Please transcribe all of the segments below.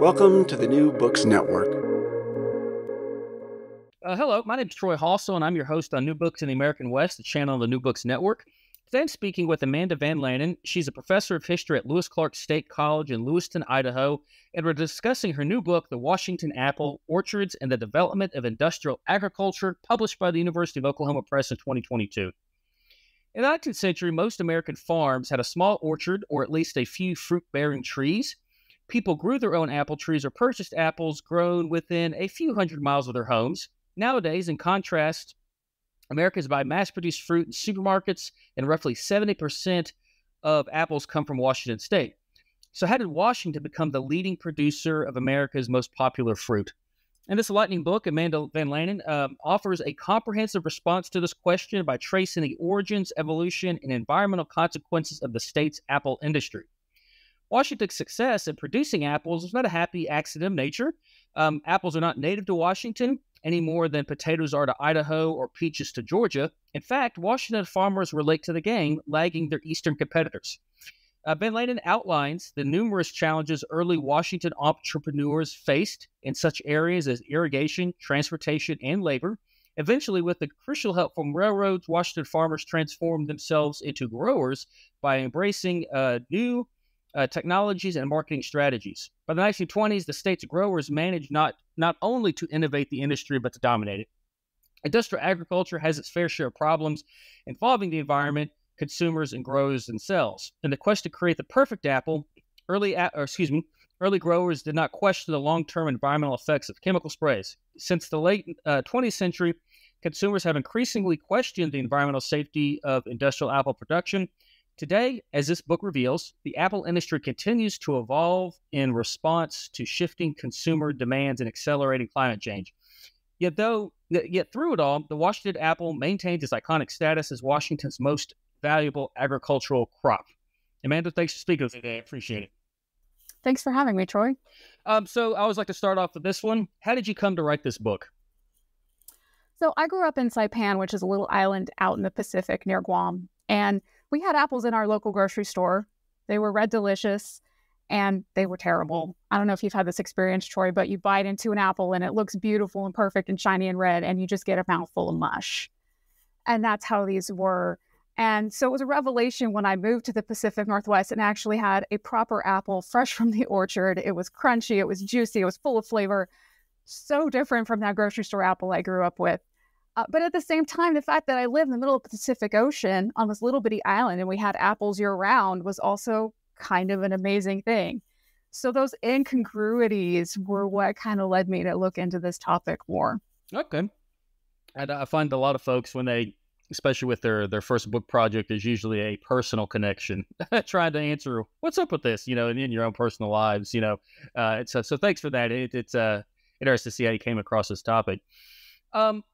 Welcome to the New Books Network. Uh, hello, my name is Troy Halsell, and I'm your host on New Books in the American West, the channel on the New Books Network. Today I'm speaking with Amanda Van Lanen. She's a professor of history at Lewis Clark State College in Lewiston, Idaho, and we're discussing her new book, The Washington Apple Orchards and the Development of Industrial Agriculture, published by the University of Oklahoma Press in 2022. In the 19th century, most American farms had a small orchard or at least a few fruit bearing trees. People grew their own apple trees or purchased apples grown within a few hundred miles of their homes. Nowadays, in contrast, Americans buy mass produced fruit in supermarkets, and roughly 70% of apples come from Washington state. So, how did Washington become the leading producer of America's most popular fruit? In this lightning book, Amanda Van Lanen um, offers a comprehensive response to this question by tracing the origins, evolution, and environmental consequences of the state's apple industry. Washington's success in producing apples is not a happy accident of nature. Um, apples are not native to Washington any more than potatoes are to Idaho or peaches to Georgia. In fact, Washington farmers were late to the game, lagging their eastern competitors. Uh, Van Lanen outlines the numerous challenges early Washington entrepreneurs faced in such areas as irrigation, transportation, and labor. Eventually, with the crucial help from railroads, Washington farmers transformed themselves into growers by embracing uh, new uh, technologies and marketing strategies. By the 1920s, the state's growers managed not, not only to innovate the industry, but to dominate it. Industrial agriculture has its fair share of problems involving the environment, consumers, and growers themselves. In the quest to create the perfect apple, early, or excuse me, early growers did not question the long-term environmental effects of chemical sprays. Since the late uh, 20th century, consumers have increasingly questioned the environmental safety of industrial apple production Today, as this book reveals, the Apple industry continues to evolve in response to shifting consumer demands and accelerating climate change. Yet, though, yet through it all, the Washington apple maintains its iconic status as Washington's most valuable agricultural crop. Amanda, thanks for speaking with me today. I appreciate it. Thanks for having me, Troy. Um, so, I always like to start off with this one. How did you come to write this book? So, I grew up in Saipan, which is a little island out in the Pacific near Guam. And we had apples in our local grocery store. They were red delicious and they were terrible. I don't know if you've had this experience, Troy, but you bite into an apple and it looks beautiful and perfect and shiny and red, and you just get a mouthful of mush. And that's how these were. And so it was a revelation when I moved to the Pacific Northwest and actually had a proper apple fresh from the orchard. It was crunchy, it was juicy, it was full of flavor. So different from that grocery store apple I grew up with. Uh, but at the same time, the fact that I live in the middle of the Pacific Ocean on this little bitty island and we had apples year round was also kind of an amazing thing. So those incongruities were what kind of led me to look into this topic more. Okay. And I find a lot of folks when they, especially with their their first book project, is usually a personal connection, trying to answer what's up with this, you know, in, in your own personal lives, you know. Uh, so so thanks for that. It, it's uh interesting to see how you came across this topic. Um,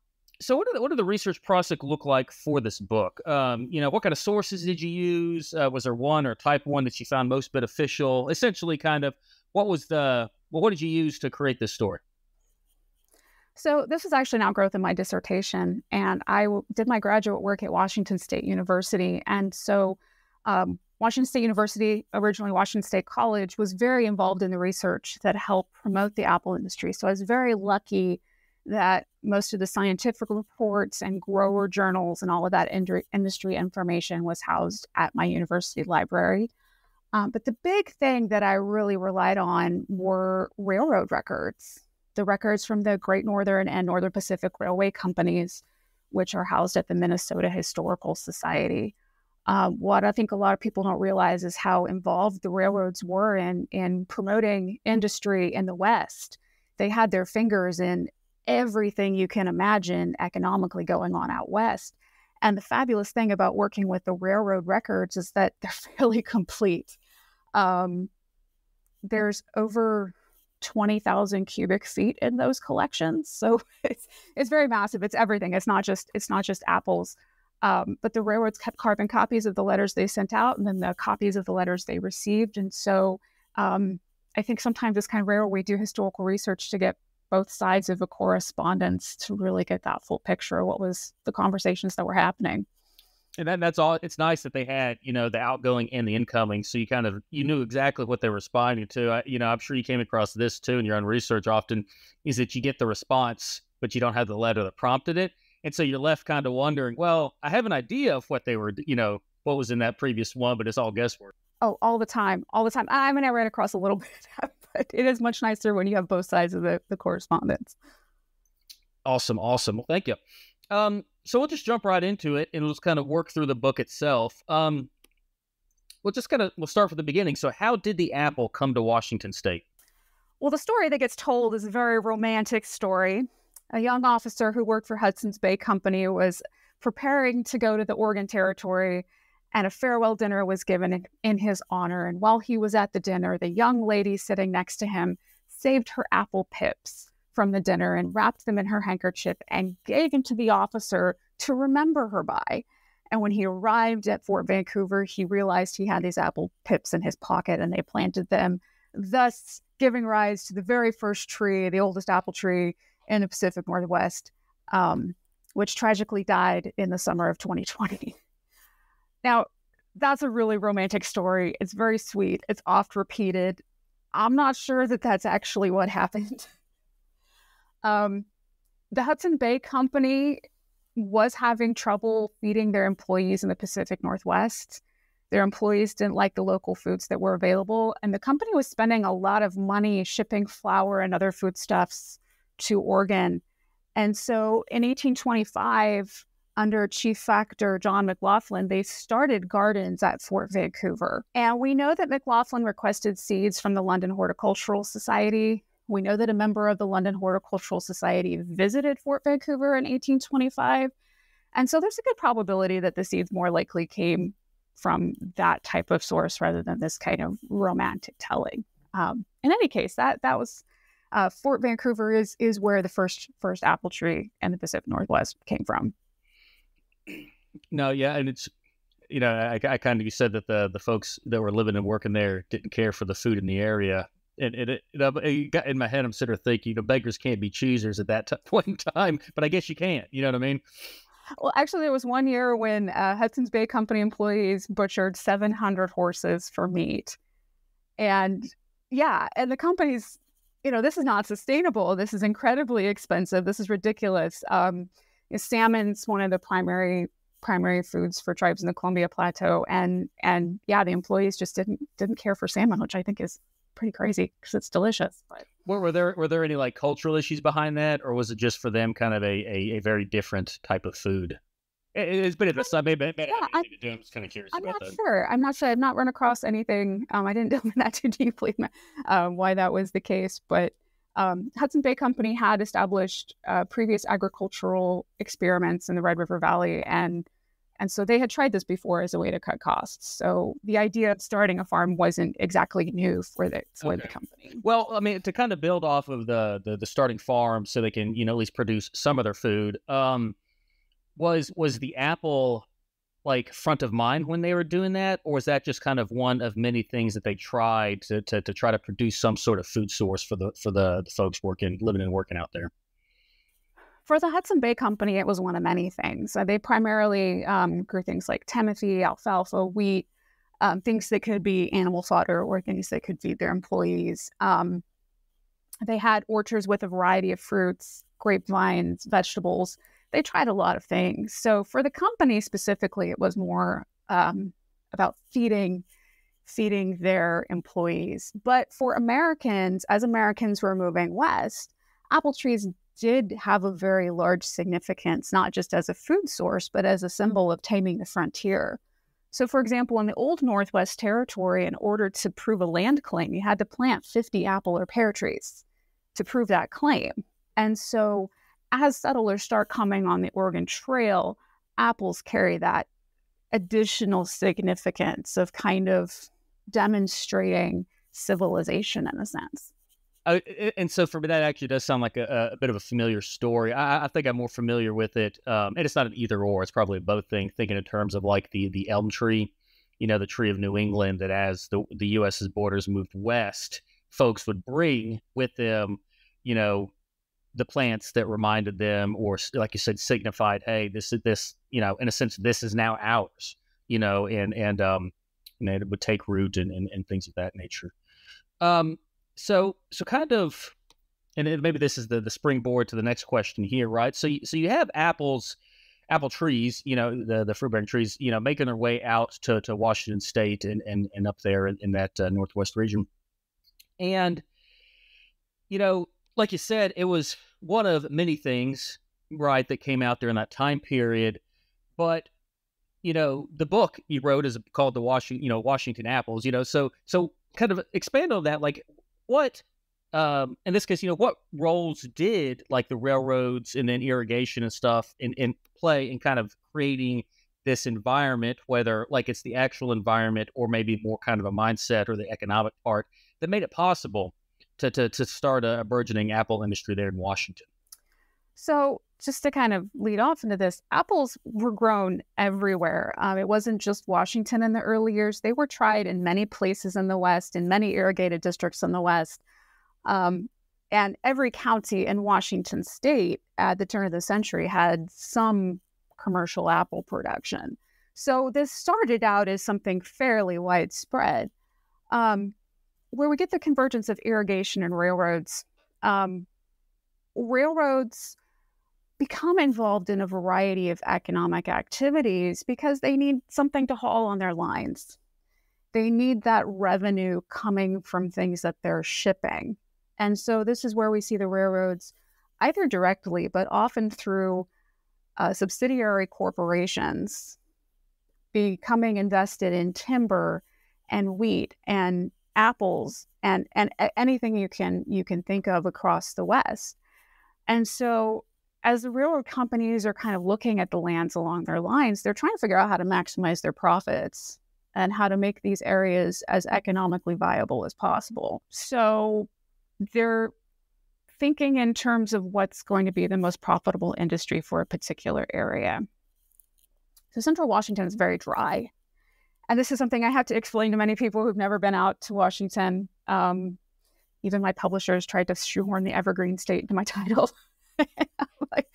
so what did what did the research process look like for this book? Um, you know, what kind of sources did you use? Uh, was there one or type one that you found most beneficial? Essentially, kind of what was the well, what did you use to create this story? So this was actually an outgrowth of my dissertation, and I did my graduate work at Washington State University, and so. Um, Washington State University, originally Washington State College, was very involved in the research that helped promote the Apple industry. So I was very lucky that most of the scientific reports and grower journals and all of that industry information was housed at my university library. Um, but the big thing that I really relied on were railroad records, the records from the Great Northern and Northern Pacific Railway companies, which are housed at the Minnesota Historical Society. Um, what I think a lot of people don't realize is how involved the railroads were in in promoting industry in the West. They had their fingers in everything you can imagine economically going on out west. And the fabulous thing about working with the railroad records is that they're fairly complete. Um, there's over 20,000 cubic feet in those collections. So it's, it's very massive. It's everything. It's not just, it's not just apples. Um, but the railroads kept carbon copies of the letters they sent out and then the copies of the letters they received. And so um, I think sometimes it's kind of rare we do historical research to get both sides of a correspondence to really get that full picture of what was the conversations that were happening. and that, that's all. It's nice that they had, you know, the outgoing and the incoming, so you kind of you knew exactly what they were responding to. I, you know, I'm sure you came across this too in your own research. Often, is that you get the response, but you don't have the letter that prompted it, and so you're left kind of wondering. Well, I have an idea of what they were, you know, what was in that previous one, but it's all guesswork. Oh, all the time, all the time. I mean, I ran across a little bit of that, but it is much nicer when you have both sides of the, the correspondence. Awesome, awesome. Well, thank you. Um, so we'll just jump right into it and we'll just kind of work through the book itself. Um, we'll just kind of we'll start from the beginning. So, how did the apple come to Washington State? Well, the story that gets told is a very romantic story. A young officer who worked for Hudson's Bay Company was preparing to go to the Oregon Territory, and a farewell dinner was given in his honor. And while he was at the dinner, the young lady sitting next to him saved her apple pips from the dinner and wrapped them in her handkerchief and gave them to the officer to remember her by. And when he arrived at Fort Vancouver, he realized he had these apple pips in his pocket and they planted them, thus giving rise to the very first tree, the oldest apple tree in the Pacific Northwest, um, which tragically died in the summer of 2020. Now, that's a really romantic story. It's very sweet, it's oft repeated. I'm not sure that that's actually what happened. Um, the Hudson Bay Company was having trouble feeding their employees in the Pacific Northwest. Their employees didn't like the local foods that were available, and the company was spending a lot of money shipping flour and other foodstuffs to Oregon. And so in 1825, under Chief Factor John McLoughlin, they started gardens at Fort Vancouver. And we know that McLoughlin requested seeds from the London Horticultural Society we know that a member of the London Horticultural Society visited Fort Vancouver in 1825. And so there's a good probability that the seeds more likely came from that type of source rather than this kind of romantic telling. Um, in any case, that that was uh, Fort Vancouver is is where the first first apple tree in the Pacific Northwest came from. No, yeah, and it's you know I, I kind of said that the the folks that were living and working there didn't care for the food in the area, and, and it, it, got in my head. I'm sitting there thinking, you know, beggars can't be choosers at that t- point in time, but I guess you can't. You know what I mean? Well, actually, there was one year when uh, Hudson's Bay Company employees butchered 700 horses for meat, and yeah, and the company's, you know, this is not sustainable. This is incredibly expensive. This is ridiculous. Um, salmon's one of the primary primary foods for tribes in the Columbia Plateau, and and yeah, the employees just didn't didn't care for salmon, which I think is pretty crazy because it's delicious. But were, were there were there any like cultural issues behind that, or was it just for them kind of a a, a very different type of food? It, has been a maybe, maybe yeah, I, to do. I'm just kind of curious. I'm not that. sure. I'm not sure. I've not run across anything. Um, I didn't delve in that too deeply, um, why that was the case. But um, Hudson Bay Company had established uh, previous agricultural experiments in the Red River Valley, and and so they had tried this before as a way to cut costs. So the idea of starting a farm wasn't exactly new for the for okay. the company. Well, I mean, to kind of build off of the, the, the starting farm, so they can you know at least produce some of their food. Um, was was the apple like front of mind when they were doing that, or was that just kind of one of many things that they tried to to, to try to produce some sort of food source for the for the, the folks working living and working out there? For the Hudson Bay Company, it was one of many things. They primarily um, grew things like timothy, alfalfa, wheat, um, things that could be animal fodder or things that could feed their employees. Um, they had orchards with a variety of fruits, grapevines, vegetables. They tried a lot of things. So for the company specifically, it was more um, about feeding feeding their employees. But for Americans, as Americans were moving west, apple trees did have a very large significance, not just as a food source, but as a symbol of taming the frontier. So, for example, in the old Northwest Territory, in order to prove a land claim, you had to plant 50 apple or pear trees to prove that claim. And so, as settlers start coming on the Oregon Trail, apples carry that additional significance of kind of demonstrating civilization in a sense. Uh, and so for me, that actually does sound like a, a bit of a familiar story. I, I, think I'm more familiar with it, um, and it's not an either or; it's probably both thing. Thinking in terms of like the the elm tree, you know, the tree of New England, that as the the U.S.'s borders moved west, folks would bring with them, you know, the plants that reminded them, or like you said, signified, hey, this is this, you know, in a sense, this is now ours, you know, and and um, know, it would take root and, and, and things of that nature. Um, so so kind of, and maybe this is the the springboard to the next question here, right? So you, so you have apples, apple trees, you know, the the fruit bearing trees, you know, making their way out to to Washington State and and and up there in, in that uh, northwest region, and you know, like you said, it was one of many things, right, that came out during that time period. But you know, the book you wrote is called the Washington, you know, Washington Apples. You know, so so kind of expand on that. Like, what, um, in this case, you know, what roles did like the railroads and then irrigation and stuff in in play in kind of creating this environment, whether like it's the actual environment or maybe more kind of a mindset or the economic part that made it possible to, to, to start a, burgeoning Apple industry there in Washington? So, just to kind of lead off into this, apples were grown everywhere. Um, it wasn't just Washington in the early years. They were tried in many places in the West, in many irrigated districts in the West. Um, and every county in Washington state at the turn of the century had some commercial apple production. So this started out as something fairly widespread. Um, where we get the convergence of irrigation and railroads, um, railroads become involved in a variety of economic activities because they need something to haul on their lines. They need that revenue coming from things that they're shipping. And so this is where we see the railroads either directly, but often through uh, subsidiary corporations becoming invested in timber and wheat and apples and and anything you can you can think of across the west. And so as the railroad companies are kind of looking at the lands along their lines they're trying to figure out how to maximize their profits and how to make these areas as economically viable as possible. So they're thinking in terms of what's going to be the most profitable industry for a particular area. So central washington is very dry and this is something I have to explain to many people who've never been out to Washington. Um, even my publishers tried to shoehorn the Evergreen State into my title. like,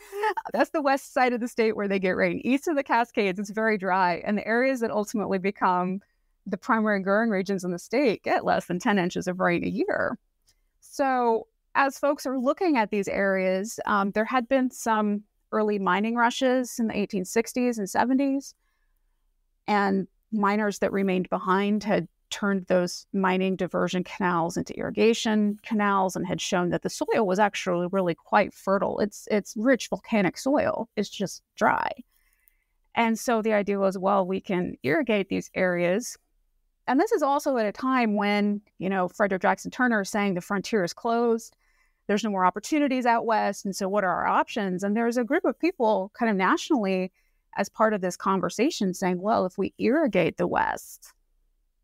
that's the west side of the state where they get rain. East of the Cascades, it's very dry, and the areas that ultimately become the primary growing regions in the state get less than 10 inches of rain a year. So, as folks are looking at these areas, um, there had been some early mining rushes in the 1860s and 70s. And miners that remained behind had turned those mining diversion canals into irrigation canals and had shown that the soil was actually really quite fertile. It's it's rich volcanic soil. It's just dry. And so the idea was, well, we can irrigate these areas. And this is also at a time when, you know, Frederick Jackson Turner is saying the frontier is closed. There's no more opportunities out west. And so what are our options? And there's a group of people kind of nationally as part of this conversation saying, well, if we irrigate the West,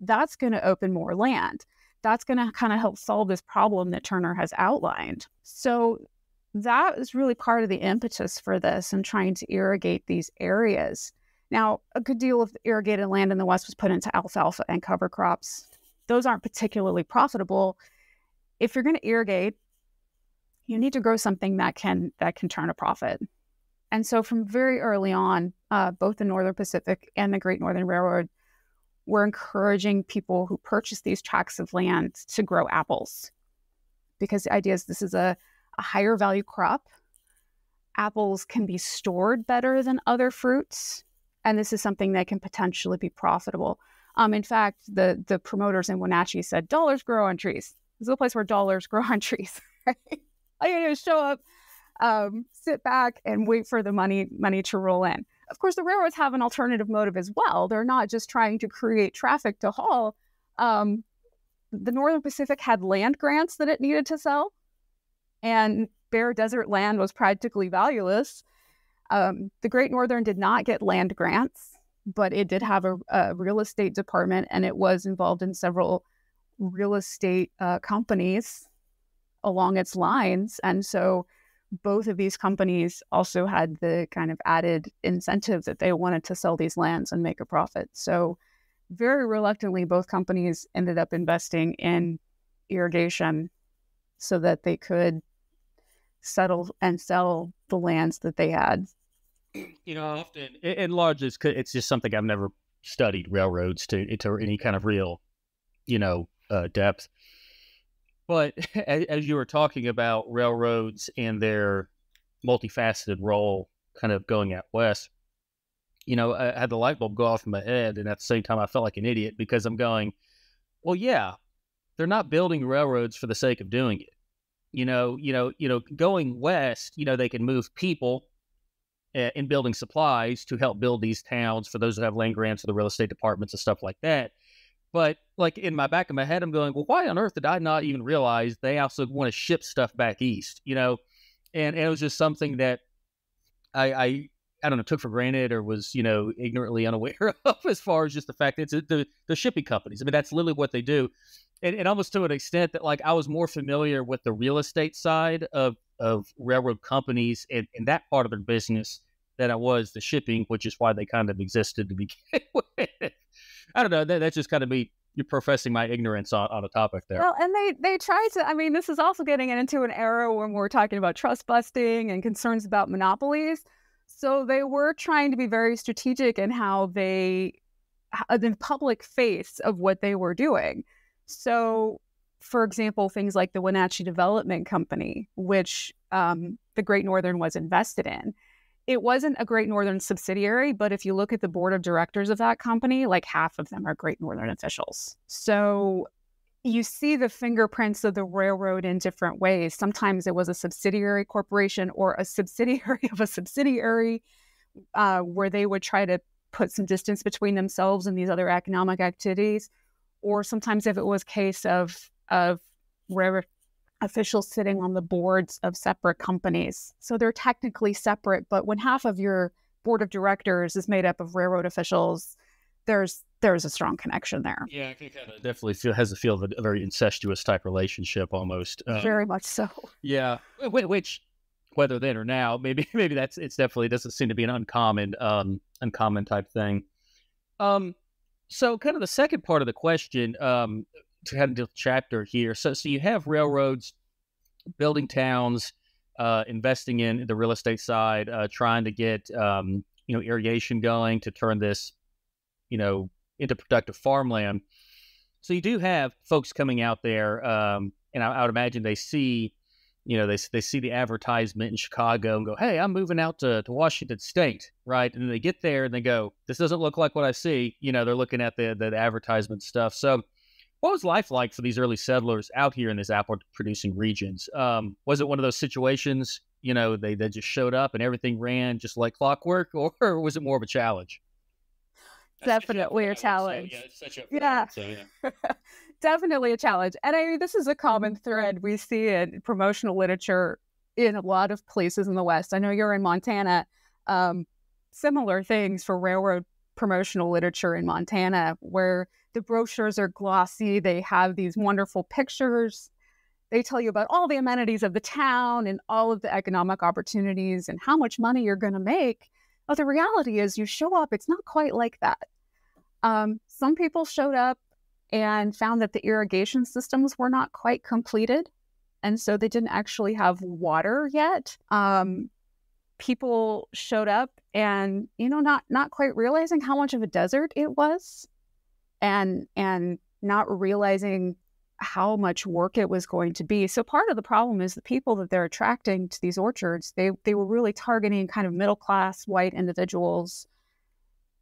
that's going to open more land. That's going to kind of help solve this problem that Turner has outlined. So that is really part of the impetus for this and trying to irrigate these areas. Now, a good deal of irrigated land in the West was put into alfalfa and cover crops. Those aren't particularly profitable. If you're going to irrigate, you need to grow something that can that can turn a profit. And so, from very early on, uh, both the Northern Pacific and the Great Northern Railroad were encouraging people who purchased these tracts of land to grow apples because the idea is this is a, a higher value crop. Apples can be stored better than other fruits, and this is something that can potentially be profitable. Um, in fact, the the promoters in Wenatchee said dollars grow on trees. This is a place where dollars grow on trees. Right? All you show up, um, sit back and wait for the money money to roll in. Of course, the railroads have an alternative motive as well. They're not just trying to create traffic to haul. Um, the Northern Pacific had land grants that it needed to sell, and bare desert land was practically valueless. Um, the Great Northern did not get land grants, but it did have a, a real estate department, and it was involved in several real estate uh, companies along its lines. And so both of these companies also had the kind of added incentive that they wanted to sell these lands and make a profit. So, very reluctantly, both companies ended up investing in irrigation so that they could settle and sell the lands that they had. You know, often in large, it's it's just something I've never studied railroads to to any kind of real, you know, uh, depth. But as, you were talking about railroads and their multifaceted role, kind of going out west, you know, I had the light bulb go off in my head, and at the same time, I felt like an idiot because I'm going, well, yeah, they're not building railroads for the sake of doing it. You know, you know, you know, going west, you know, they can move people uh, in building supplies to help build these towns for those that have land grants or the real estate departments and stuff like that. But like in my back of my head, I'm going, well, why on earth did I not even realize they also want to ship stuff back east? You know, and, and it was just something mm. that I, I I don't know, took for granted or was, you know, ignorantly unaware of as far as just the fact that it's the, the shipping companies. I mean, that's literally what they do. And, and almost to an extent that like I was more familiar with the real estate side of, of railroad companies and, and that part of their business than I was the shipping, which is why they kind of existed to begin with. I don't know. That, that's just kind of me you're professing my ignorance on, on a topic there. Well, and they they try to. I mean, this is also getting into an era when we're talking about trust busting and concerns about monopolies. So they were trying to be very strategic in how they, the public face of what they were doing. So, for example, things like the Wenatchee Development Company, which um, the Great Northern was invested in. It wasn't a Great Northern subsidiary, but if you look at the board of directors of that company, like half of them are Great Northern officials. So you see the fingerprints of the railroad in different ways. Sometimes it was a subsidiary corporation or a subsidiary of a subsidiary uh, where they would try to put some distance between themselves and these other economic activities. Or sometimes if it was a case of of railroad officials sitting on the boards of separate companies. So they're technically separate, but when half of your board of directors is made up of railroad officials, there's there's a strong connection there. Yeah, I think kind of definitely feel has a feel of a, a very incestuous type relationship almost. Um, very much so. Yeah, which whether then or now, maybe maybe that's it's definitely doesn't seem to be an uncommon um uncommon type thing. Um, so kind of the second part of the question um to kind of chapter here. So so you have railroads building towns. Uh, investing in the real estate side, uh, trying to get um, you know irrigation going to turn this you know, into productive farmland. So you do have folks coming out there, um, and I, I, would imagine they see, you know, they they see the advertisement in Chicago and go, "Hey, I'm moving out to, to Washington State," right? And then they get there and they go, "This doesn't look like what I see." You know, they're looking at the, the advertisement stuff. So, what was life like for these early settlers out here in these apple producing regions? Um, was it one of those situations, you know, they they just showed up and everything ran just like clockwork, or was it more of a challenge? definitely a challenge. yeah, such a yeah. So, yeah. definitely a challenge. And I mean, this is a common thread we see in promotional literature in a lot of places in the West. I know you're in Montana. Um, similar things for railroad promotional literature in Montana, where the brochures are glossy. They have these wonderful pictures. They tell you about all the amenities of the town and all of the economic opportunities and how much money you're going to make. But the reality is, you show up, it's not quite like that. Um, some people showed up and found that the irrigation systems were not quite completed. And so they didn't actually have water yet. Um, people showed up and, you know, not not quite realizing how much of a desert it was and and not realizing how much work it was going to be. So part of the problem is the people that they're attracting to these orchards, they they were really targeting kind of middle class white individuals.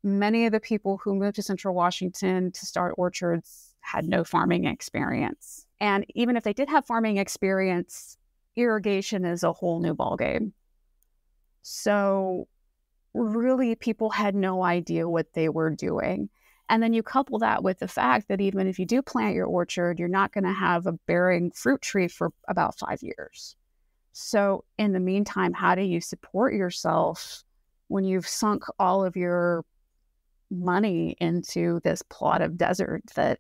Many of the people who moved to central Washington to start orchards had no farming experience. And even if they did have farming experience, irrigation is a whole new ballgame. So really people had no idea what they were doing. And then you couple that with the fact that even if you do plant your orchard, you're not going to have a bearing fruit tree for about five years. So, in the meantime, how do you support yourself when you've sunk all of your money into this plot of desert that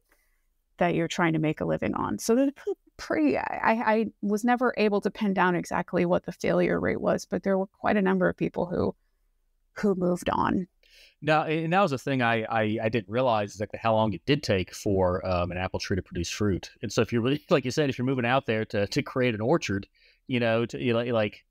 that you're trying to make a living on? So, pretty. I, I was never able to pin down exactly what the failure rate was, but there were quite a number of people who who moved on now, and that was a thing I, I, I didn't realize exactly how long it did take for um, an apple tree to produce fruit. And so, if you're really, like you said, if you're moving out there to, to create an orchard, You know, to you know, like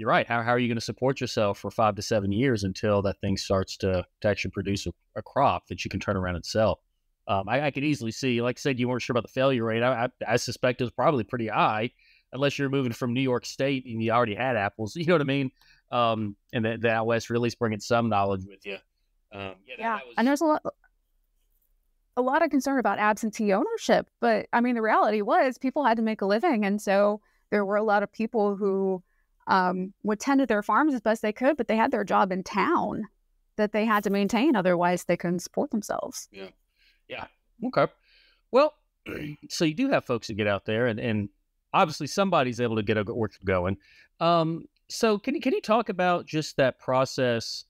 you're right. How, how are you going to support yourself for five to seven years until that thing starts to, to actually produce a, a crop that you can turn around and sell? Um, I, I, could easily see, like I said, you weren't sure about the failure rate. I, I, I suspect it was probably pretty high, unless you're moving from New York State and you already had apples. You know what I mean? Um, and the, the out west really is bringing some knowledge with you. Um, yeah, yeah. Was... and there's a lot, a lot of concern about absentee ownership, but I mean, the reality was people had to make a living, and so there were a lot of people who um, would tend to their farms as best they could, but they had their job in town that they had to maintain. Otherwise, they couldn't support themselves. Yeah. Yeah. Okay. Well, so you do have folks that get out there, and, and obviously somebody's able to get a work going. Um, so can you can you talk about just that process?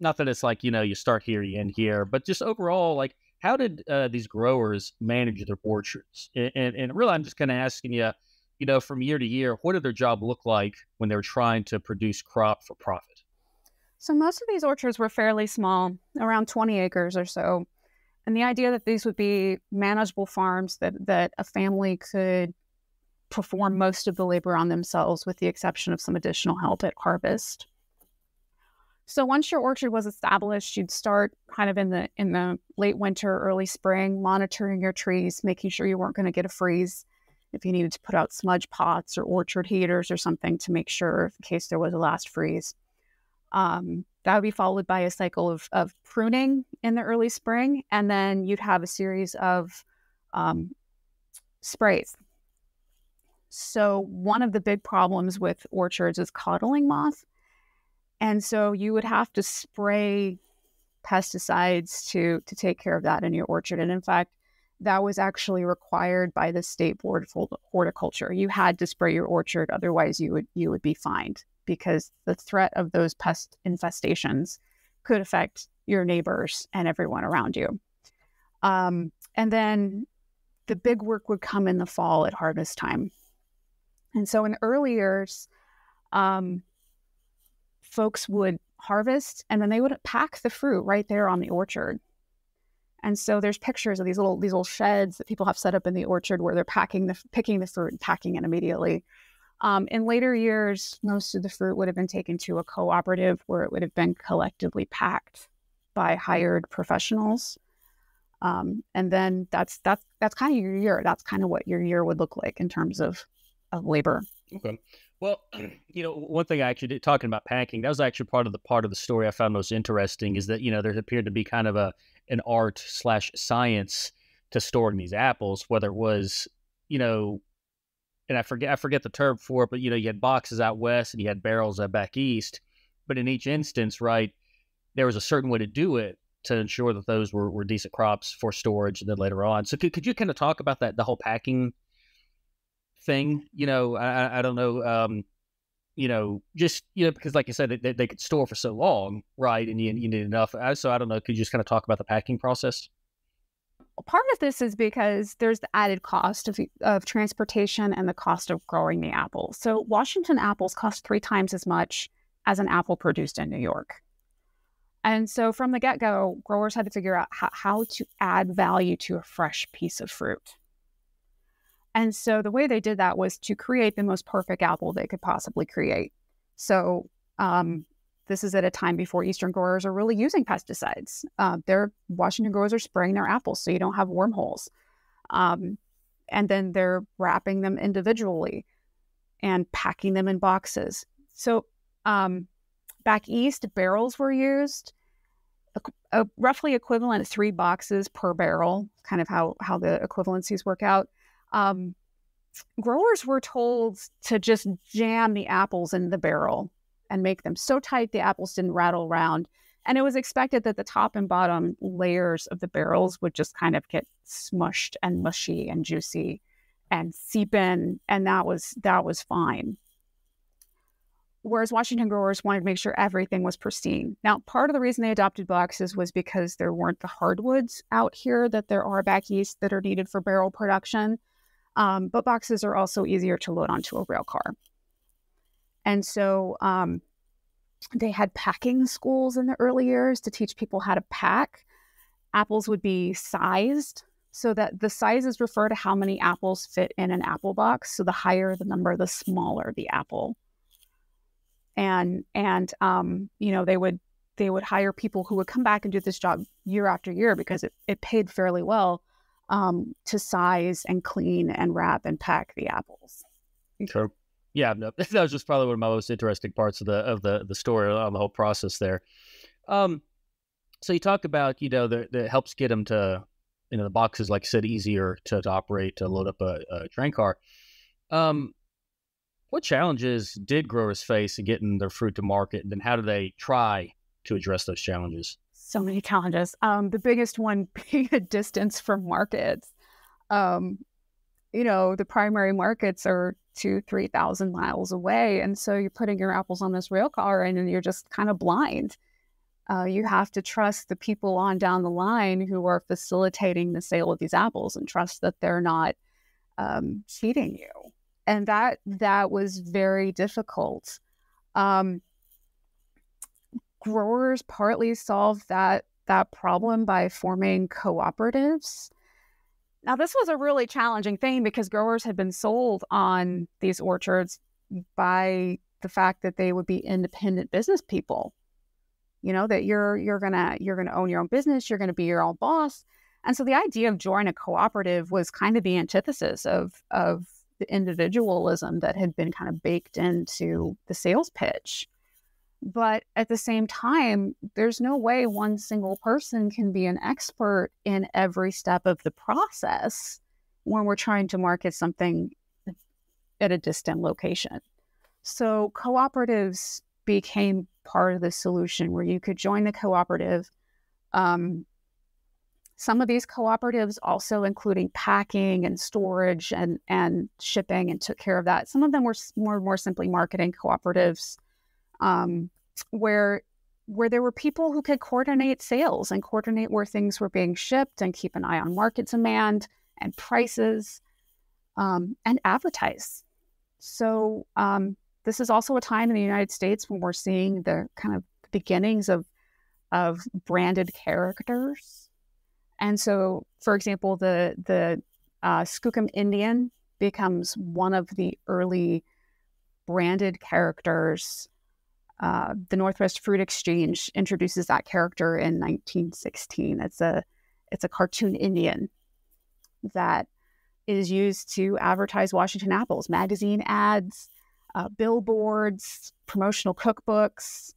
Not that it's like you know you start here, you end here, but just overall, like how did uh, these growers manage their orchards? And, and, and really, I'm just kind of asking you you know, from year to year, what did their job look like when they were trying to produce crop for profit? So most of these orchards were fairly small, around 20 acres or so. And the idea that these would be manageable farms that, that a family could perform most of the labor on themselves with the exception of some additional help at harvest. So once your orchard was established, you'd start kind of in the in the late winter, early spring, monitoring your trees, making sure you weren't going to get a freeze if you needed to put out smudge pots or orchard heaters or something to make sure in case there was a last freeze. Um, that would be followed by a cycle of, of pruning in the early spring, and then you'd have a series of um, sprays. So, one of the big problems with orchards is codling moth. And so, you would have to spray pesticides to, to take care of that in your orchard. And in fact, that was actually required by the state board of horticulture. You had to spray your orchard, otherwise you would you would be fined because the threat of those pest infestations could affect your neighbors and everyone around you. Um, and then the big work would come in the fall at harvest time. And so in the early years, um, folks would harvest and then they would pack the fruit right there on the orchard. And so there's pictures of these little these little sheds that people have set up in the orchard where they're packing the picking the fruit and packing it immediately. Um, in later years, most of the fruit would have been taken to a cooperative where it would have been collectively packed by hired professionals. Um, and then that's that's that's kind of your year. That's kind of what your year would look like in terms of of labor. Okay. Well, you know, one thing I actually did talking about packing, that was actually part of the part of the story I found most interesting is that, you know, there appeared to be kind of a an art slash science to storing these apples, whether it was, you know, and I forget I forget the term for it, but you know, you had boxes out west and you had barrels out back east. But in each instance, right, there was a certain way to do it to ensure that those were, were decent crops for storage and then later on. So could, could you kind of talk about that, the whole packing thing? You know, I, I don't know. Um, you know, just you know, because like I said, they, they could store for so long, right? And you, you need enough. Uh, so I don't know. Could you just kind of talk about the packing process? Part of this is because there's the added cost of, of transportation and the cost of growing the apple. So Washington apples cost three times as much as an apple produced in New York. And so from the get go, growers had to figure out how, how to add value to a fresh piece of fruit. And so the way they did that was to create the most perfect apple they could possibly create. So um, this is at a time before Eastern growers are really using pesticides. Uh, their Washington growers are spraying their apples so you don't have wormholes. Um, and then they're wrapping them individually and packing them in boxes. So um, back east, barrels were used, a, a roughly equivalent three boxes per barrel, kind of how, how the equivalencies work out um, growers were told to just jam the apples in the barrel and make them so tight the apples didn't rattle around. And it was expected that the top and bottom layers of the barrels would just kind of get smushed and mushy and juicy and seep in, and that was that was fine. Whereas Washington growers wanted to make sure everything was pristine. Now, part of the reason they adopted boxes was because there weren't the hardwoods out here that there are back east that are needed for barrel production. Um, but boxes are also easier to load onto a rail car. And so um, they had packing schools in the early years to teach people how to pack. Apples would be sized so that the sizes refer to how many apples fit in an apple box. So the higher the number, the smaller the apple. And and um, you know, they would they would hire people who would come back and do this job year after year because it, it paid fairly well um, to size and clean and wrap and pack the apples. Sure. Yeah, no, that was just probably one of my most interesting parts of the of the the story on the whole process there. Um, so you talk about you know that that helps get them to you know the boxes like I said easier to, to operate to load up a, a train car. Um, what challenges did growers face in getting their fruit to market, and then how do they try to address those challenges? So many challenges. Um, the biggest one being a distance from markets. Um, you know, the primary markets are two, three thousand miles away, and so you're putting your apples on this rail car, and you're just kind of blind uh, you have to trust the people on down the line who are facilitating the sale of these apples and trust that they're not um, cheating you. And that that was very difficult. Um, growers partly solved that that problem by forming cooperatives. Now, this was a really challenging thing because growers had been sold on these orchards by the fact that they would be independent business people. You know that you're you're gonna you're gonna own your own business you're gonna be your own boss. And so the idea of joining a cooperative was kind of the antithesis of of the individualism that had been kind of baked into the sales pitch but at the same time there's no way one single person can be an expert in every step of the process when we're trying to market something at a distant location so cooperatives became part of the solution where you could join the cooperative. Um, some of these cooperatives also including packing and storage and, and shipping and took care of that. Some of them were more more simply marketing cooperatives um, where where there were people who could coordinate sales and coordinate where things were being shipped and keep an eye on market demand and prices um, and advertise. So um, this is also a time in the United States when we're seeing the kind of beginnings of of branded characters. And so, for example, the the uh, Skookum Indian becomes one of the early branded characters. Uh, the Northwest Fruit Exchange introduces that character in 1916. It's a it's a cartoon Indian that is used to advertise Washington apples, magazine ads, uh, billboards, promotional cookbooks,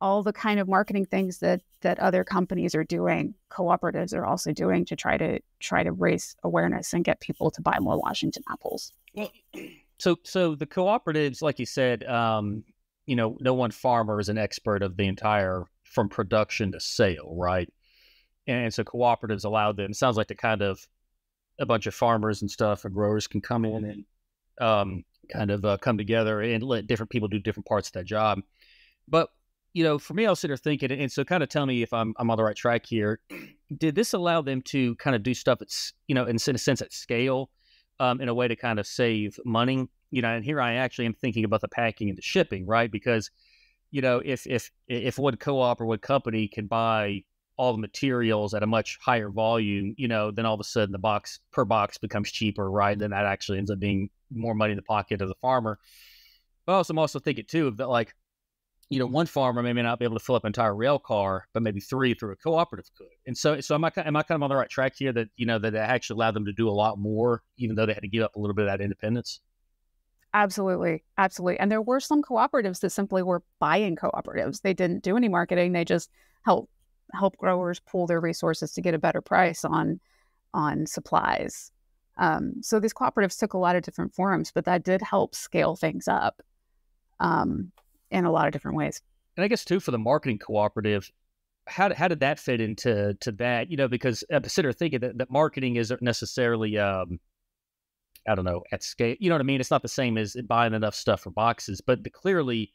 all the kind of marketing things that that other companies are doing, cooperatives are also doing to try to try to raise awareness and get people to buy more Washington apples. So, so the cooperatives, like you said, um, you know, no one farmer is an expert of the entire from production to sale, right? And so cooperatives allow them. Sounds like the kind of a bunch of farmers and stuff and growers can come in and um, kind of uh, come together and let different people do different parts of that job. But you know, for me, I was sitting there thinking, and so kind of tell me if I'm I'm on the right track here. Did this allow them to kind of do stuff at you know, in, in a sense, at scale, um, in a way to kind of save money? You know, and here I actually am thinking about the packing and the shipping, right? Because you know, if if if one co-op or one company can buy all the materials at a much higher volume, you know, then all of a sudden the box per box becomes cheaper, right? Then that actually ends up being more money in the pocket of the farmer. But also, I'm also thinking too of that like, you know, one farmer may, not be able to fill up an entire rail car, but maybe three through a cooperative could. And so, so am I am I kind of on the right track here that you know that it actually allowed them to do a lot more, even though they had to give up a little bit of that independence. Absolutely, absolutely. And there were some cooperatives that simply were buying cooperatives. They didn't do any marketing. They just help help growers pool their resources to get a better price on on supplies. Um, so these cooperatives took a lot of different forms, but that did help scale things up um, in a lot of different ways. And I guess too for the marketing cooperative, how how did that fit into to that? You know, because I'm sitting thinking that, that marketing isn't necessarily, um, I don't know, at scale. You know what I mean? It's not the same as buying enough stuff for boxes, but the, clearly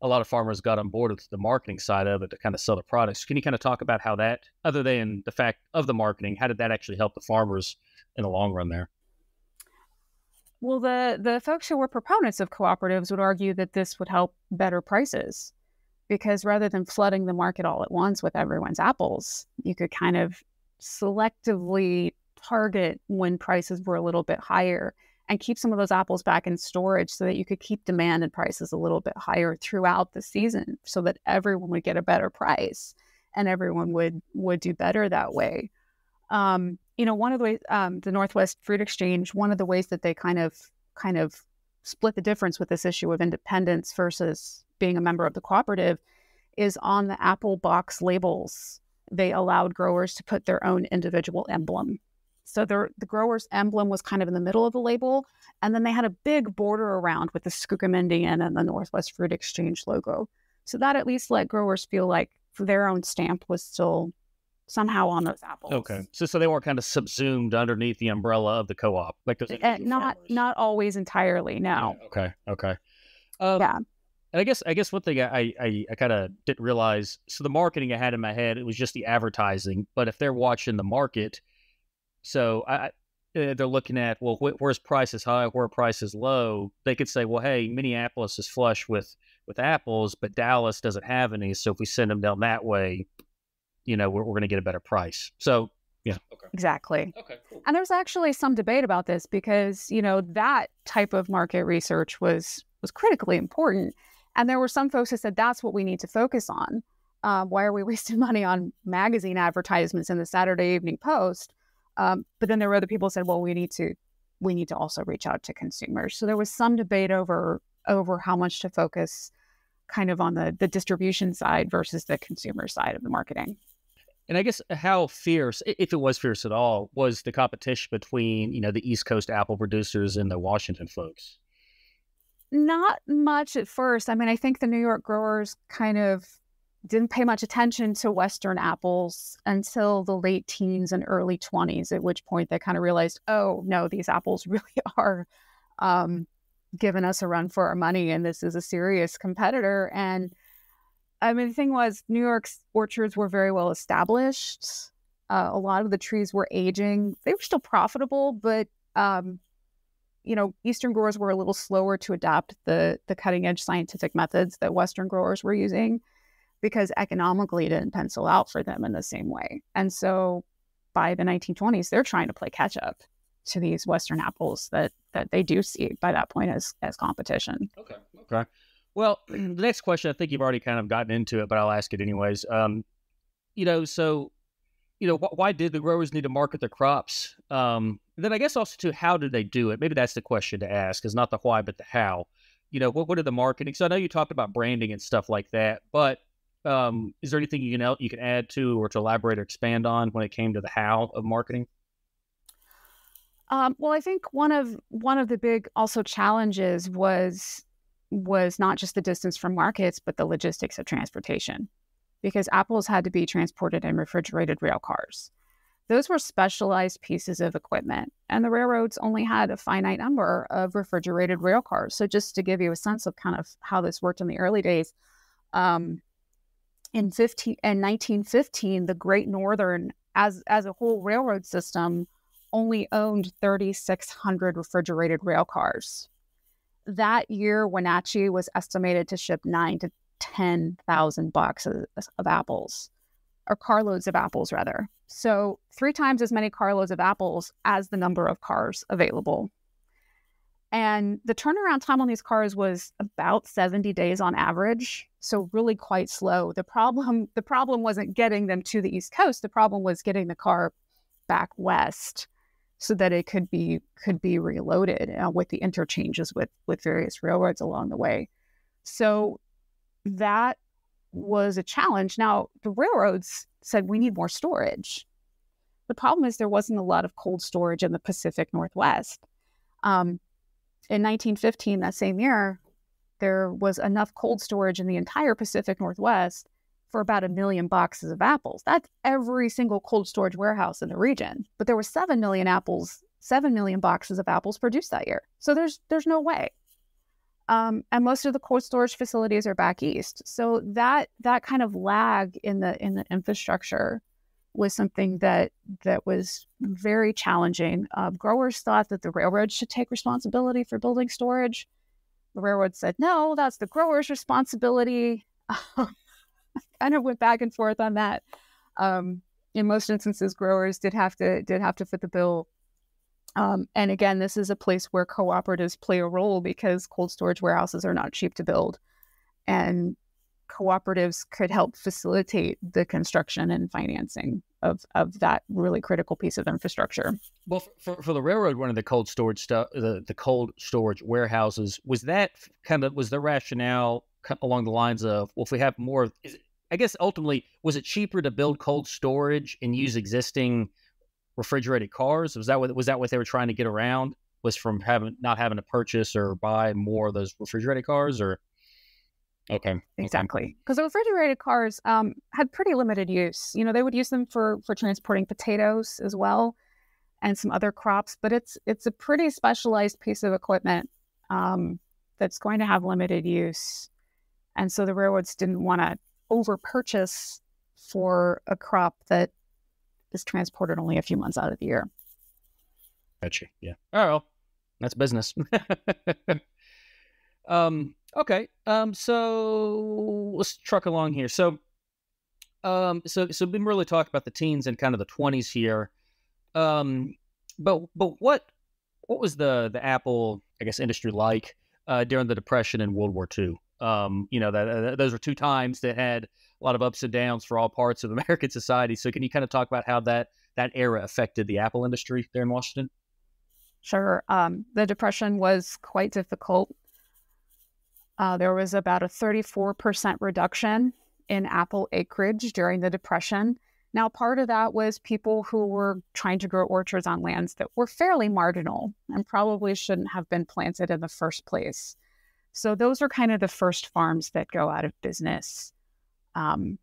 a lot of farmers got on board with the marketing side of it to kind of sell the products. Can you kind of talk about how that, other than the fact of the marketing, how did that actually help the farmers in the long run there? Well, the the folks who were proponents of cooperatives would argue that this would help better prices because rather than flooding the market all at once with everyone's apples, you could kind of selectively target when prices were a little bit higher and keep some of those apples back in storage so that you could keep demand and prices a little bit higher throughout the season so that everyone would get a better price and everyone would would do better that way. Um, you know one of the ways um, the northwest fruit exchange one of the ways that they kind of kind of split the difference with this issue of independence versus being a member of the cooperative is on the apple box labels they allowed growers to put their own individual emblem so the, the grower's emblem was kind of in the middle of the label. And then they had a big border around with the Skookum Indian and the Northwest Fruit Exchange logo. So that at least let growers feel like their own stamp was still somehow on those apples. Okay. So so they weren't kind of subsumed underneath the umbrella of the co-op. Like those uh, not farmers. not always entirely, no. Yeah, okay. Okay. Um, yeah. And I guess I guess one thing I I, I kind of didn't realize. So the marketing I had in my head it was just the advertising. But if they're watching the market, so I, eh, they're looking at well, wh- where's prices high, where price is low. They could say, well, hey, Minneapolis is flush with with apples, but Dallas doesn't have any. So if we send them down that way, you know, we're, we're going to get a better price. So yeah, okay, exactly. Okay, cool. And there's actually some debate about this because you know that type of market research was was critically important, and there were some folks who said that's what we need to focus on. Uh, why are we wasting money on magazine advertisements in the Saturday Evening Post? Um, but then there were other people who said, well, we need to we need to also reach out to consumers. So there was some debate over over how much to focus kind of on the the distribution side versus the consumer side of the marketing. And I guess how fierce, if it was fierce at all, was the competition between you know the East Coast apple producers and the Washington folks? Not much at first. I mean, I think the New York growers kind of didn't pay much attention to Western apples until the late teens and early 20s, at which point they kind of realized, oh, no, these apples really are um, giving us a run for our money, and this is a serious competitor. And I mean, the thing was, New York's orchards were very well established. Uh, a lot of the trees were aging. They were still profitable, but um, you know, Eastern growers were a little slower to adopt the the cutting edge scientific methods that Western growers were using because economically it didn't pencil out for them in the same way. And so by the 1920s, they're trying to play catch up to these Western apples that that they do see by that point as as competition. Okay. Okay. Well, the next question, I think you've already kind of gotten into it, but I'll ask it anyways. Um, you know, so you know, wh- why did the growers need to market their crops? Um, then I guess also too, how did they do it? Maybe that's the question to ask, is not the why, but the how. You know, what what are the marketing? So I know you talked about branding and stuff like that, but um, is there anything you can you can add to or to elaborate or expand on when it came to the how of marketing? Um, well, I think one of one of the big also challenges was was not just the distance from markets, but the logistics of transportation, because apples had to be transported in refrigerated rail cars. Those were specialized pieces of equipment, and the railroads only had a finite number of refrigerated rail cars. So, just to give you a sense of kind of how this worked in the early days, um, in 15 in 1915 the great northern as as a whole railroad system only owned 3600 refrigerated rail cars. That year wenatchee was estimated to ship 9 to 10,000 boxes of apples or carloads of apples rather. So three times as many carloads of apples as the number of cars available and the turnaround time on these cars was about 70 days on average, so really quite slow. The problem the problem wasn't getting them to the East Coast. The problem was getting the car back west so that it could be could be reloaded uh, with the interchanges with with various railroads along the way. So that was a challenge. Now, the railroads said we need more storage. The problem is there wasn't a lot of cold storage in the Pacific Northwest. Um, in 1915, that same year, there was enough cold storage in the entire Pacific Northwest for about a million boxes of apples. That's every single cold storage warehouse in the region. But there were 7 million apples, 7 million boxes of apples produced that year. So there's there's no way. Um, and most of the cold storage facilities are back east. So that that kind of lag in the in the infrastructure was something that that was very challenging. Uh, growers thought that the railroad should take responsibility for building storage. The railroad said, "No, that's the grower's responsibility." kind of went back and forth on that. Um, in most instances, growers did have to did have to foot the bill. Um, and again, this is a place where cooperatives play a role because cold storage warehouses are not cheap to build, and cooperatives could help facilitate the construction and financing of of that really critical piece of infrastructure. Well, for, for the railroad running the cold storage stuff, the, the cold storage warehouses, was that kind of was the rationale along the lines of well, if we have more, is, I guess ultimately was it cheaper to build cold storage and use existing refrigerated cars? Was that what was that what they were trying to get around? Was from having not having to purchase or buy more of those refrigerated cars, or Okay. Exactly. Because the refrigerated cars um, had pretty limited use. You know, they would use them for for transporting potatoes as well, and some other crops. But it's it's a pretty specialized piece of equipment um, that's going to have limited use, and so the railroads didn't want to over purchase for a crop that is transported only a few months out of the year. Gotcha. Yeah. Oh well, that's business. um Okay. Um. So let's truck along here. So, um. So so we've been really talking about the teens and kind of the twenties here. Um. But but what what was the the Apple I guess industry like uh, during the Depression and World War II? Um. You know that, uh, those were two times that had a lot of ups and downs for all parts of American society. So can you kind of talk about how that that era affected the Apple industry there in Washington? Sure. Um, the Depression was quite difficult uh, there was about a 34% reduction in apple acreage during the Depression. Now, part of that was people who were trying to grow orchards on lands that were fairly marginal and probably shouldn't have been planted in the first place. So, those are kind of the first farms that go out of business. Um,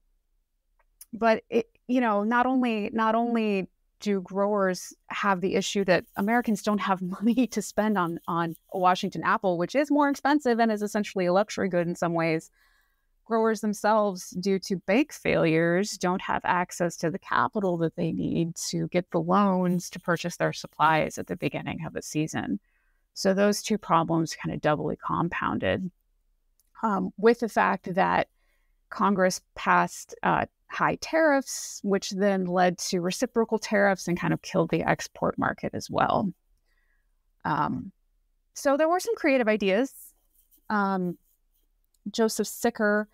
but it, you know, not only not only do growers have the issue that Americans don't have money to spend on on a Washington apple, which is more expensive and is essentially a luxury good in some ways. Growers themselves, due to bank failures, don't have access to the capital that they need to get the loans to purchase their supplies at the beginning of the season. So those two problems kind of doubly compounded um, with the fact that Congress passed uh, high tariffs, which then led to reciprocal tariffs and kind of killed the export market as well. Um, so there were some creative ideas. Um, Joseph Sicker,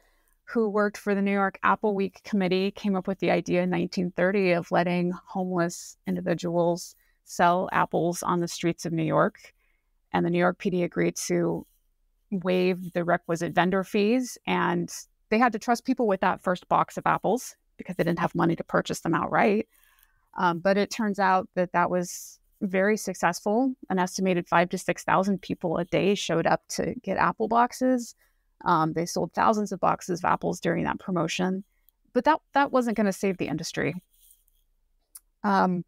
who worked for the New York Apple Week Committee, came up with the idea in 1930 of letting homeless individuals sell apples on the streets of New York. And the New York PD agreed to waive the requisite vendor fees and they had to trust people with that first box of apples because they didn't have money to purchase them outright. Um, but it turns out that that was very successful. An estimated five to 6,000 people a day showed up to get apple boxes. Um, they sold thousands of boxes of apples during that promotion, but that, that wasn't going to save the industry. Um,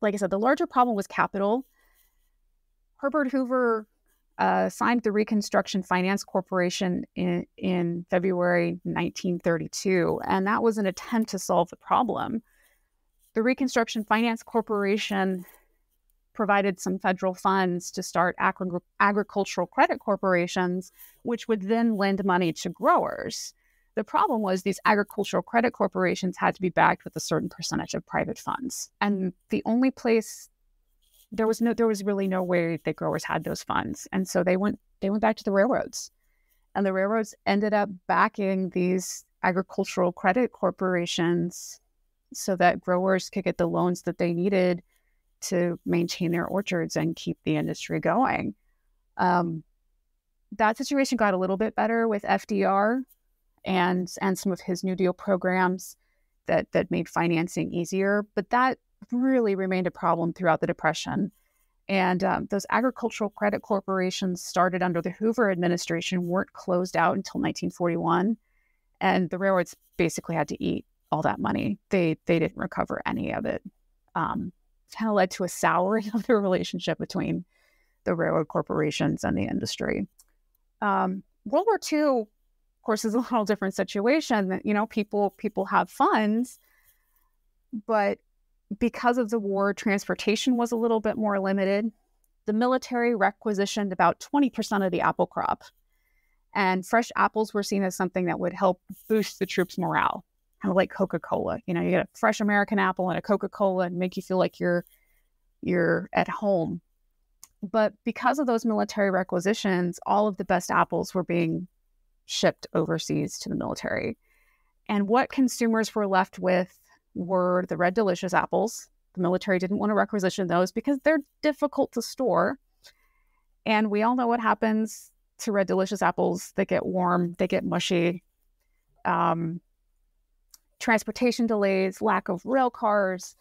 like I said, the larger problem was capital. Herbert Hoover uh, signed the Reconstruction Finance Corporation in, in February 1932, and that was an attempt to solve the problem. The Reconstruction Finance Corporation provided some federal funds to start agri- agricultural credit corporations, which would then lend money to growers. The problem was these agricultural credit corporations had to be backed with a certain percentage of private funds. And the only place there was no there was really no way that growers had those funds. And so they went they went back to the railroads. And the railroads ended up backing these agricultural credit corporations so that growers could get the loans that they needed to maintain their orchards and keep the industry going. Um, that situation got a little bit better with fdr and and some of his new deal programs that that made financing easier. But that really remained a problem throughout the Depression. And um, those agricultural credit corporations started under the Hoover administration weren't closed out until 1941. And the railroads basically had to eat all that money. They, they didn't recover any of it. Um, kind of led to a souring of the relationship between the railroad corporations and the industry. Um, World War II, of course, is a little different situation. You know, people people have funds, but because of the war, transportation was a little bit more limited. The military requisitioned about 20% of the apple crop. And fresh apples were seen as something that would help boost the troops' morale. kind of like Coca Cola. You know, you get a fresh American apple and a Coca Cola and make you feel like you're you're at home. But because of those military requisitions, all of the best apples were being shipped overseas to the military. And what consumers were left with were the red delicious apples. The military didn't want to requisition those because they're difficult to store. And we all know what happens to red delicious apples. They get warm, they get mushy. Um, transportation delays, lack of rail cars.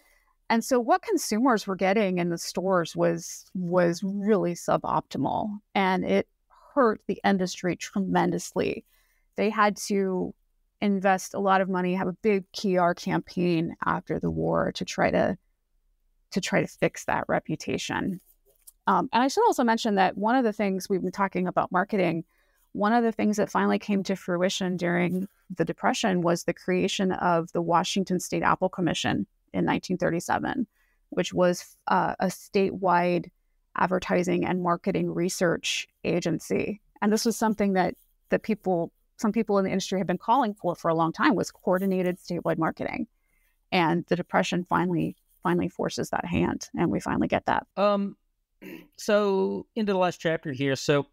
And so what consumers were getting in the stores was was really suboptimal and it hurt the industry tremendously. They had to invest a lot of money, have a big PR campaign after the war to try to to try to fix that reputation. Um, and I should also mention that one of the things we've been talking about marketing, one of the things that finally came to fruition during the Depression was the creation of the Washington State Apple Commission in 1937, which was uh, a statewide advertising and marketing research agency. And this was something that that people, some people in the industry have been calling for for a long time, was coordinated statewide marketing. And the Depression finally finally forces that hand, and we finally get that. Um, so into the last chapter here. So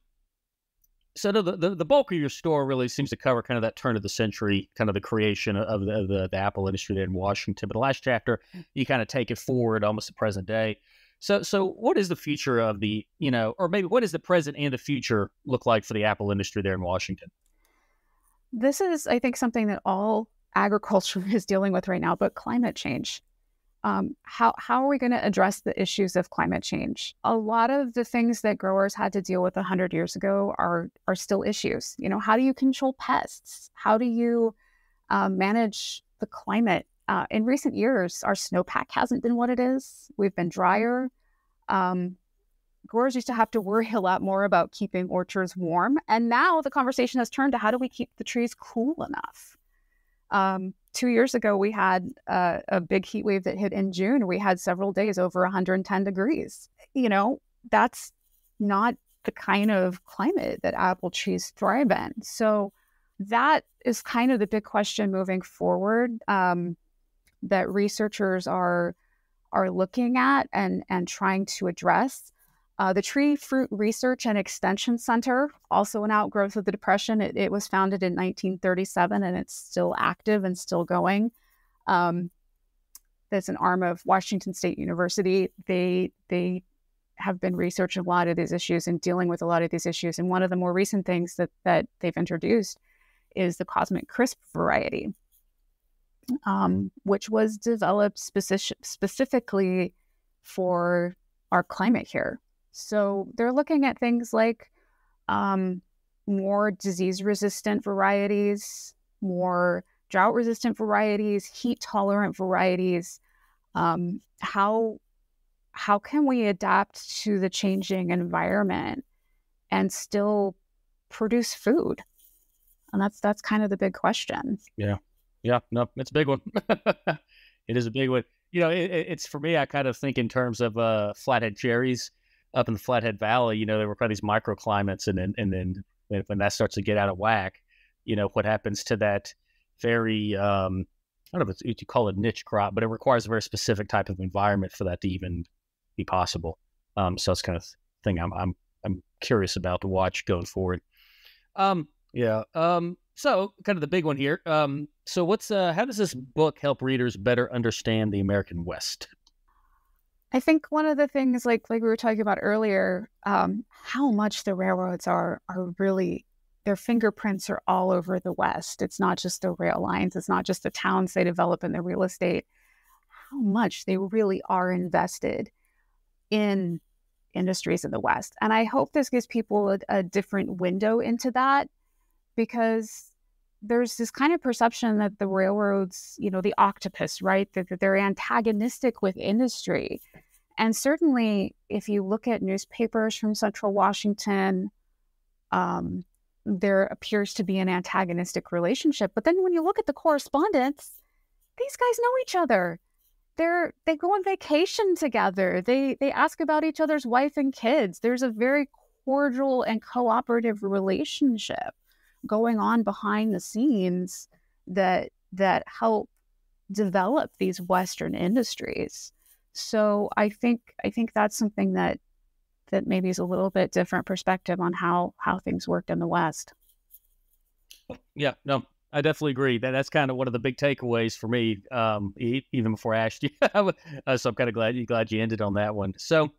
so the, the, the bulk of your store really seems to cover kind of that turn of the century, kind of the creation of the, the, the Apple industry there in Washington. But the last chapter, you kind of take it forward almost to present day. So so what is the future of the you know, or maybe what does the present and the future look like for the Apple industry there in Washington? This is, I think, something that all agriculture is dealing with right now, but climate change um, how how are we going to address the issues of climate change? A lot of the things that growers had to deal with hundred years ago are are still issues. You know, how do you control pests? How do you um, manage the climate? Uh, in recent years, our snowpack hasn't been what it is. We've been drier. Um, growers used to have to worry a lot more about keeping orchards warm, and now the conversation has turned to how do we keep the trees cool enough? Um, two years ago, we had uh, a big heat wave that hit in June. We had several days over 110 degrees. You know, that's not the kind of climate that apple trees thrive in. So that is kind of the big question moving forward um, that researchers are are looking at and and trying to address. Uh, the Tree Fruit Research and Extension Center, also an outgrowth of the Depression, it, it was founded in 1937 and it's still active and still going. Um, that's an arm of Washington State University. They they have been researching a lot of these issues and dealing with a lot of these issues. And one of the more recent things that that they've introduced is the Cosmic Crisp variety, um, which was developed specific, specifically for our climate here. So they're looking at things like um, more disease resistant varieties, more drought resistant varieties, heat tolerant varieties. Um, how how can we adapt to the changing environment and still produce food? And that's that's kind of the big question. Yeah, yeah, no, it's a big one. it is a big one. You know, it, it's for me. I kind of think in terms of uh, flathead cherries up in the Flathead Valley, you know, there were kind of these microclimates, and then and then when that starts to get out of whack, you know, what happens to that very um, I don't know if, if you call it niche crop, but it requires a very specific type of environment for that to even be possible. Um, so it's kind of thing I'm I'm I'm curious about to watch going forward. Um, yeah. Um, so kind of the big one here. Um, so what's uh, how does this book help readers better understand the American West? I think one of the things, like like we were talking about earlier, um, how much the railroads are are really their fingerprints are all over the West. It's not just the rail lines. It's not just the towns they develop in the real estate. How much they really are invested in industries in the West, and I hope this gives people a, a different window into that because there's this kind of perception that the railroads, you know, the octopus, right, that, that they're antagonistic with industry. And certainly, if you look at newspapers from Central Washington, um, there appears to be an antagonistic relationship. But then when you look at the correspondence, these guys know each other. They're they go on vacation together. They they ask about each other's wife and kids. There's a very cordial and cooperative relationship going on behind the scenes that that help develop these Western industries. So I think I think that's something that that maybe is a little bit different perspective on how how things worked in the West. Yeah, no, I definitely agree. That that's kind of one of the big takeaways for me. Um, even before I asked you, so I'm kind of glad you glad you ended on that one. So,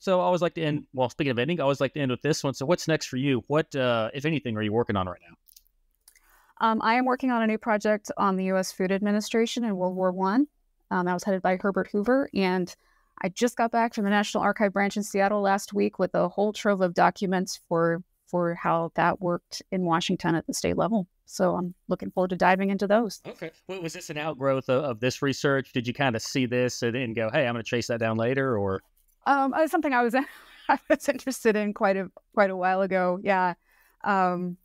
so I always like to end. Well, speaking of ending, I always like to end with this one. So, what's next for you? What, uh, if anything, are you working on right now? Um, I am working on a new project on the U.S. Food Administration in World War One. Um, that was headed by Herbert Hoover, and I just got back from the National Archive branch in Seattle last week with a whole trove of documents for for how that worked in Washington at the state level. So I'm looking forward to diving into those. Okay. Well, was this an outgrowth of, of this research? Did you kind of see this and, and go, "Hey, I'm going to chase that down later," or? Um, it was something I was I was interested in quite a quite a while ago. Yeah. Um,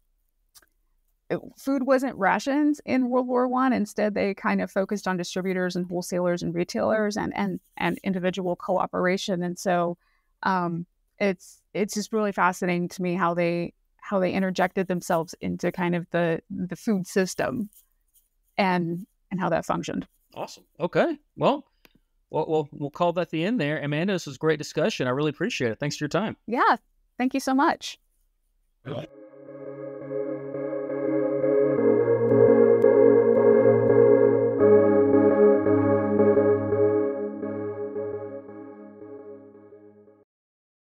it, food wasn't rations in World War One. Instead, they kind of focused on distributors and wholesalers and retailers and and and individual cooperation. And so, um, it's it's just really fascinating to me how they how they interjected themselves into kind of the the food system, and and how that functioned. Awesome. Okay. Well, well, we'll, we'll call that the end there. Amanda, this was a great discussion. I really appreciate it. Thanks for your time. Yeah. Thank you so much.